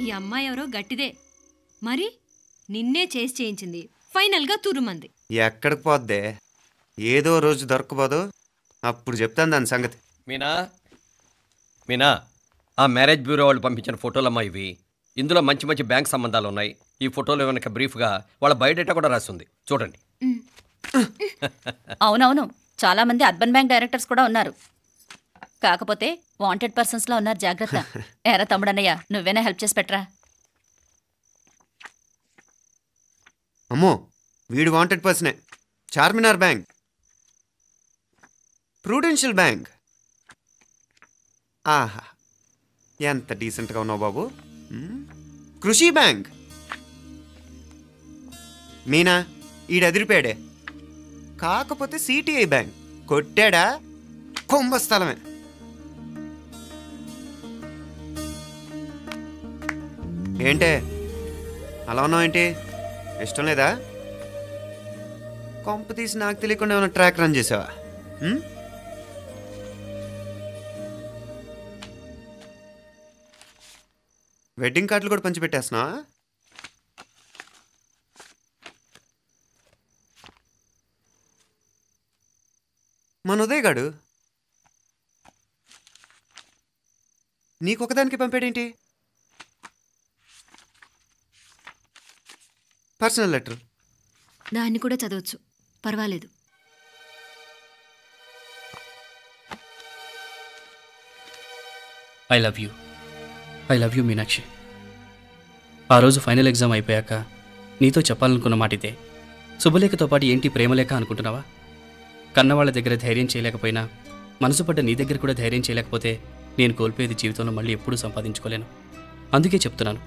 ఈ అమ్మాయి ఎవరో గట్టిదే. మరి నిన్నే చేసి చేయించింది. ఫైనల్గా తురుమంది. ఎక్కడికి పోద్దే? ఏదో రోజు దొరకపోదు అప్పుడు చెప్తాను దాని సంగతి. మీనా? మీనా? ఆ మ్యారేజ్ బ్యూరో వాళ్ళు పంపించిన ఫోటోలమ్మా ఇవి. ఇందులో మంచి మంచి బ్యాంక్ సంబంధాలు ఉన్నాయి. ఈ ఫోటోలో వెనక బ్రీఫ్గా వాళ్ళ బయోడేటా కూడా రాస్తుంది. చూడండి. అవునవును. చాలా మంది అర్బన్ బ్యాంక్ డైరెక్టర్స్ కూడా ఉన్నారు. కాకపోతే వాంటెడ్ పర్సన్స్లో ఉన్నారు జాగ్రత్త. ఎరా తమ్ముడన్నయ్య నువ్వేనా హెల్ప్ చేసి పెట్టరా? అమ్మో వీడు వాంటెడ్ పర్సనే చార్మినార్ బ్యాంక్. Prudential bank. ఆహా ఎంత డీసెంట్గా ఉన్నావు బాబు. కృషి బ్యాంక్. మీనా ఈడదిరిపాడే కాకపోతే సిటిఐ బ్యాంక్. కొట్టాడా? కుంభస్థలమే ఏంటే? అలా ఉన్నావు ఏంటి? ఇష్టం లేదా? కొంప తీసి నాకు తెలియకుండా ఏమైనా ట్రాక్ రన్ చేసావా? వెడ్డింగ్ కార్డులు కూడా పంచిపెట్టేస్తున్నావా? మన ఉదయ్ గాడు? నీకొకదానికి పంపాడేంటి? Personal letter? దాన్ని కూడా చదవచ్చు. పర్వాలేదు. I love you. I love you Meenakshi. ఆ రోజు ఫైనల్ ఎగ్జామ్ అయిపోయాక నీతో చెప్పాలనుకున్న మాట ఇదే శుభలేఖతో పాటు ఏంటి ప్రేమలేఖ అనుకుంటున్నావా? కన్నవాళ్ళ దగ్గర ధైర్యం చేయలేకపోయినా మనసు పడ్డ నీ దగ్గర కూడా ధైర్యం చేయలేకపోతే నేను కోల్పోయేది జీవితంలో మళ్ళీ ఎప్పుడూ సంపాదించుకోలేను. అందుకే చెప్తున్నాను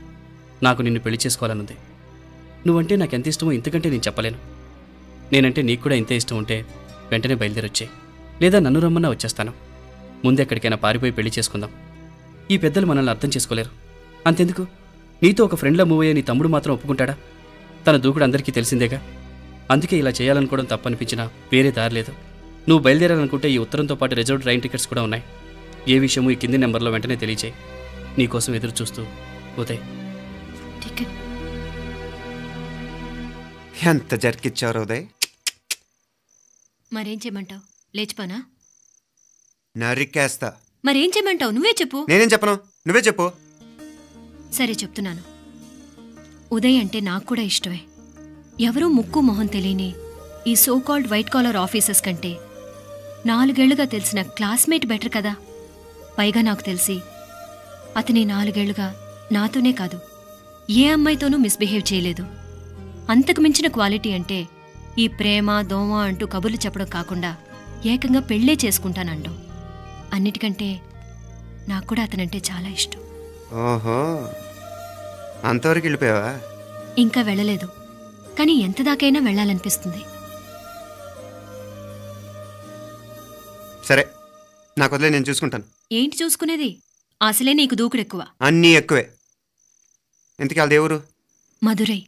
నాకు నిన్ను పెళ్ళి చేసుకోవాలనుంది. నువ్వంటే నాకు ఎంత ఇష్టమో ఇంతకంటే నేను చెప్పలేను. నేనంటే నీకు కూడా ఇంతే ఇష్టం ఉంటే వెంటనే బయలుదేరొచ్చే. లేదా నన్ను రమ్మన్నా వచ్చేస్తాను. ముందెక్కడికైనా పారిపోయి పెళ్ళి చేసుకుందాం. ఈ పెద్దలు మనల్ని అర్థం చేసుకోలేరు. అంతెందుకు? నీతో ఒక ఫ్రెండ్లా మూవ్ అయ్యే నీ తమ్ముడు మాత్రం ఒప్పుకుంటాడా? తన దూకుడు అందరికీ తెలిసిందేగా? అందుకే ఇలా చేయాలనుకోవడం తప్పనిపించినా వేరే దారి లేదు. నువ్వు బయలుదేరాలనుకుంటే ఈ ఉత్తరంతో పాటు రిజర్వ్ ట్రైన్ టికెట్స్ కూడా ఉన్నాయి. ఏ విషయమూ ఈ కింది నెంబర్లో వెంటనే తెలియచేయి. నీకోసం ఎదురు చూస్తూ ఉదయ్. ఎంత జరికిచ్చారు ఉదయ్. మరేం చేయమంటావు? లేచిపోనా? నరికేస్తా. మరేం చేయమంటావు? నువ్వే చెప్పు. నేనేం చెప్పను? నువ్వే చెప్పు. సరే చెప్తున్నాను. ఉదయ్ అంటే నాకు కూడా ఇష్టమే. ఎవరూ ముక్కు మొహం తెలియని ఈ so called white collar officers కంటే నాలుగేళ్ళుగా తెలిసిన క్లాస్మేట్ బెటర్ కదా? పైగా నాకు తెలిసి అతని నాలుగేళ్ళుగా నాతోనే కాదు ఏ అమ్మాయితోనూ మిస్బిహేవ్ చేయలేదు. అంతకు మించిన క్వాలిటీ అంటే ఈ ప్రేమ దోమ అంటూ కబుర్లు చెప్పడం కాకుండా ఏకంగా పెళ్ళే చేసుకుంటానండం. అన్నిటికంటే నాకు కూడా అతనంటే చాలా ఇష్టం. ఓహో. అంతవరకు వెళ్ళిపోయావా? ఇంకా వెళ్ళలేదు. కానీ ఎంత దాకైనా వెళ్ళాలనిపిస్తుంది. సరే. నాకు వదిలే నేను చూసుకుంటాను. ఏంటి చూసుకునేది? అసలే నీకు దూకుడెక్కువ. అన్నీ ఎక్కువే. ఇంతకీ వాళ్ళ దేవురు మధురై.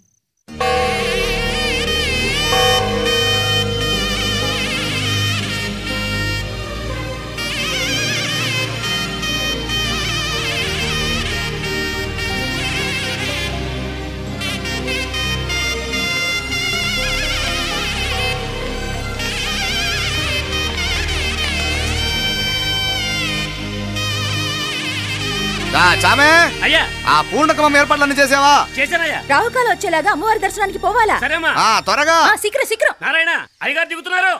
చామే అయ్యా. ఆ పూర్ణకమం ఏర్పాట్లన్నీ చేసావా? చేశానయ్యా. రాహుకాలు వచ్చేలాగా అమ్మవారి దర్శనానికి పోవాలా? సరేమ్మా ఆ త్వరగా. ఆ, శీఘ్రం శీఘ్రం. నారాయణ అయ్యగారు దిగుతున్నారు.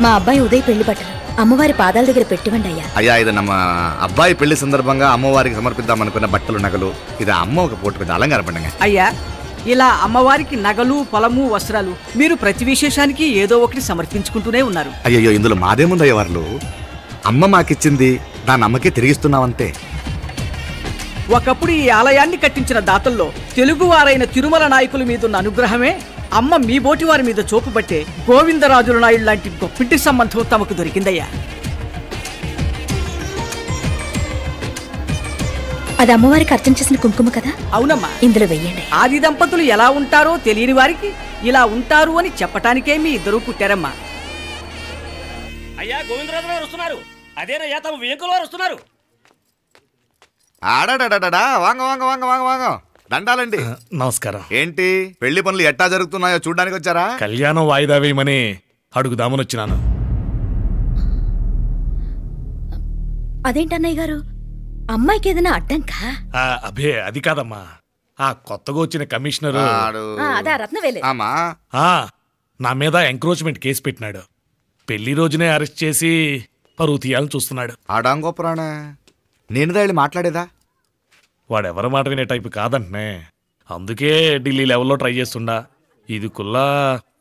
మా అబ్బాయి ఉదయ్ పెళ్ళి బట్టలు అమ్మవారి పాదాల దగ్గర పెట్టివండి అయ్యా. అయ్యా ఇది నమ్మ అబ్బాయి పెళ్ళి సందర్భంగా అమ్మవారికి సమర్పిద్దాం అనుకున్న బట్టలు నగలు ఇది అమ్మ ఒక పూట పెద్ద అలంకార పండుగ. అయ్యా ఇలా అమ్మవారికి నగలు పొలము వస్త్రాలు మీరు ప్రతి విశేషానికి ఏదో ఒకటి సమర్పించుకుంటూనే ఉన్నారు. అయ్యయ్యో ఇందులో మాదేముందయ్య వాళ్ళు అమ్మ మాకిచ్చింది దాని అమ్మకే తిరిగిస్తున్నామంతే ఒకప్పుడు ఈ ఆలయాన్ని కట్టించిన దాతల్లో తెలుగువారైన తిరుమల నాయకుల మీదున్న అనుగ్రహమే అమ్మ మీ బోటి వారి మీద చూపుబట్టే గోవిందరాజుల నాయుడు లాంటి గొప్పింటి సంబంధం తమకు దొరికిందయ్యా. అది అమ్మవారికి అర్చన చేసిన కుంకుమ కదా? అవునమ్మా. ఇందులో వెయ్యండి. ఆది దంపతులు ఎలా ఉంటారో తెలియని వారికి ఇలా ఉంటారు అని చెప్పటానికే మీ ఇద్దరూ పుట్టారమ్మా. అయ్యా గోవిందరాజు గారు వస్తున్నారు. అదేనయ్యా తమ వెంకుల వారు వస్తున్నారు. ఆడాడాడా వాంగ వాంగ వాంగ వాంగ వాంగ. దండాలండి. నమస్కారం. ఏంటి? పెళ్ళి పనులు ఎట్టా జరుగుతున్నాయో చూడడానికి వచ్చారా? కళ్యాణం వాయిదా వేయమని అడుగుదామని వచ్చినాను అదేంటన్నయ్య గారు? అమ్మాయికి ఏదైనా అడ్డంకా? ఆ, అబే అది కాదమ్మా. ఆ కొత్తగా వచ్చిన కమిషనర్ ఆడు. ఆ, అదా రత్నవేలే. ఆమా ఆ, నా మీద ఎంక్రోచ్మెంట్ కేసు పెట్టినాడు. పెళ్ళి రోజునే అరెస్ట్ చేసి పరువు తీయాలని చూస్తున్నాడు. ఆడాంగో పురాణ నేనుదా వెళ్ళి మాట్లాడేదా? వాడెవరి మాట వినే టైపు కాదంటనే. అందుకే ఢిల్లీ లెవెల్లో ట్రై చేస్తుండా. ఇది కుల్లా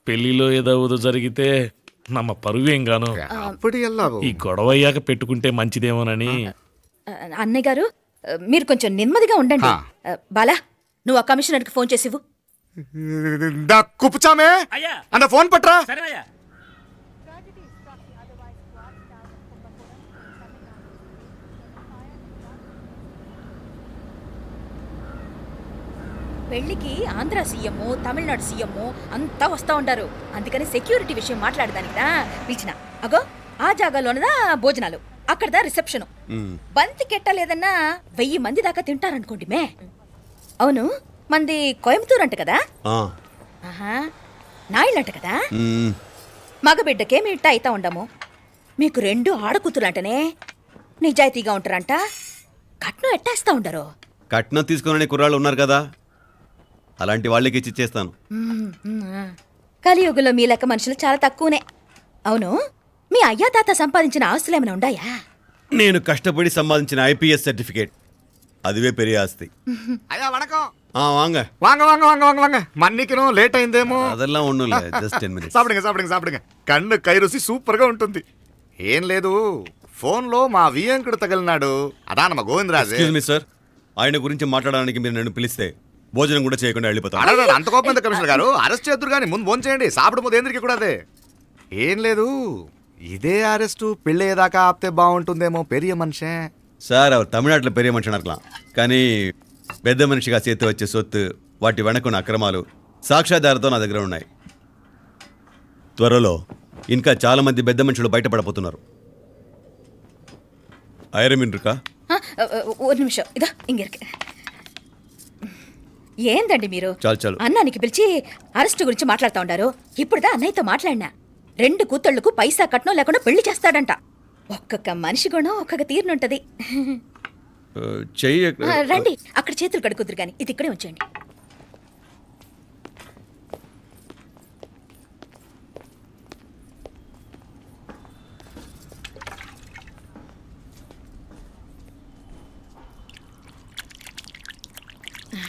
పెళ్ళిలో ఏదో జరిగితే నమ్మ పరువేం గాను? ఈ గొడవ అయ్యాక పెట్టుకుంటే మంచిదేమోనని. అన్నయ్య గారు మీరు కొంచెం నెమ్మదిగా ఉండండి. బాలా నువ్వు ఆ కమిషనర్కి ఫోన్ కుప్పుచామే అయ్యా. అన్న ఫోన్ పట్రా. పెళ్ళికి ఆంధ్ర సీఎం తమిళనాడు సీఎం అంతా వస్తా ఉంటారు. అందుకని సెక్యూరిటీ విషయం మాట్లాడదానికిదా పిలిచిన. అగో ఆ జాగాలోనదా భోజనాలు? అక్కడదా రిసెప్షన్? బంతి కెట్టలేదన్నా వెయ్యి మంది దాకా తింటారనుకోండి మే. అవును మంది కోయంబత్తూర్ అంట కదా ఆహా నాయుళ్ళంట కదా? మగబిడ్డకే మీ ఇట్ట అయితా ఉండము? మీకు రెండు ఆడకూతులంటనే నిజాయితీగా ఉంటారంట. కట్నం ఎట్టేస్తా ఉండరు? కట్నం తీసుకునే కుర్రాళ్ళు ఉన్నారు కదా? అలాంటి వాళ్ళకి ఇచ్చి చేస్తాను కలియుగంలో మీ లెక్క మనుషులు చాలా తక్కువనే. అవును మీ అయ్యా తాత సంపాదించిన ఆస్తులు ఏమైనా ఉన్నాయా నేను కష్టపడి సంపాదించిన ఐపీఎస్ సర్టిఫికేట్. అదివే పెరి ఆస్తి. అయ్యా வணக்கம் ఆ వాంగ. వాంగ వాంగ వాంగ వాంగ వాంగ. మన్నికిను లేట్ అయిందేమో. అదெல்லாம் ஒண்ணும் జస్ట్ 10 మినిట్స్ సాపడంగా సాపడంగా సాపడంగా. కన్ను కైరుసి సూపర్గా ఉంటుంది. ఏం లేదు ఫోన్లో మా వియంకుడు తగిలినాడు. అదానమ్మ గోవిందరాజు. ఎక్స్క్యూజ్ మీ సార్ ఆయన గురించి మాట్లాడడానికి మీరు నన్ను పిలిస్తే భోజనం కూడా చేయకుండా వెళ్ళిపోతాం. అంత కోపం కమిషనర్ గారు? అరెస్ట్ చేద్దరు కానీ ముందు భోజనం చేయండి. సాపడం ముందు ఎందుకు కూడా అదే? ఏం లేదు. ఇదే అరెస్టు పెళ్ళేదాకా ఆపితే బాగుంటుందేమో పెరియ మనిషే. సార్ అవి తమిళనాటిలో పెరియ మనిషి అనర్కలాం కానీ పెద్ద మనిషిగా చేతి వచ్చే సొత్తు వాటి వెనకున్న అక్రమాలు సాక్షాధారతో నా దగ్గర ఉన్నాయి. త్వరలో ఇంకా చాలామంది పెద్ద మనుషులు బయటపడబోతున్నారు. ఐరమిన్ రుకా ఒక నిమిషం. இதா ఏందండి మీరు? చాలు చాలు. అన్నానికి పిలిచి అరెస్టు గురించి మాట్లాడుతా ఉండారు. ఇప్పుడుదా అన్నయ్యతో మాట్లాడినా? రెండు కూతుళ్ళకు పైసా కట్నం లేకుండా పెళ్ళి చేస్తాడంట. ఒక్కొక్క మనిషి గుణం ఒక్కొక్క తీరునుంటది. రండి. అక్కడ చేతులు కడుకుదురు గాని ఇది ఇక్కడే ఉంచండి ఏయ్ యారాంగే కమిషనర్ కమిషనర్ గారు కళ్ళు తిరిగి కింద పడిపోయినారు అంబులెన్స్ ఫోన్ చేయండి సరేమ్మా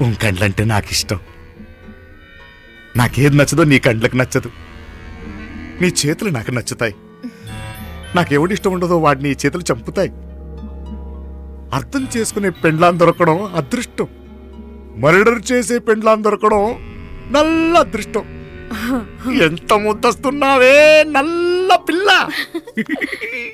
ఉన్ కండ్లంటే నాకు ఇష్టం నాకేది నచ్చదో నీ కండ్లకు నచ్చదు. నీ చేతులు నాకు నచ్చుతాయి. నాకెవడి ఇష్టం ఉండదో వాడిని నీ చేతులు చంపుతాయి. అర్థం చేసుకునే పెండ్లాం దొరకడం అదృష్టం. మర్డర్ చేసే పెండ్లాం దొరకడం నల్ల అదృష్టం. ఎంత ముద్దస్తున్నావే నల్ల పిల్ల.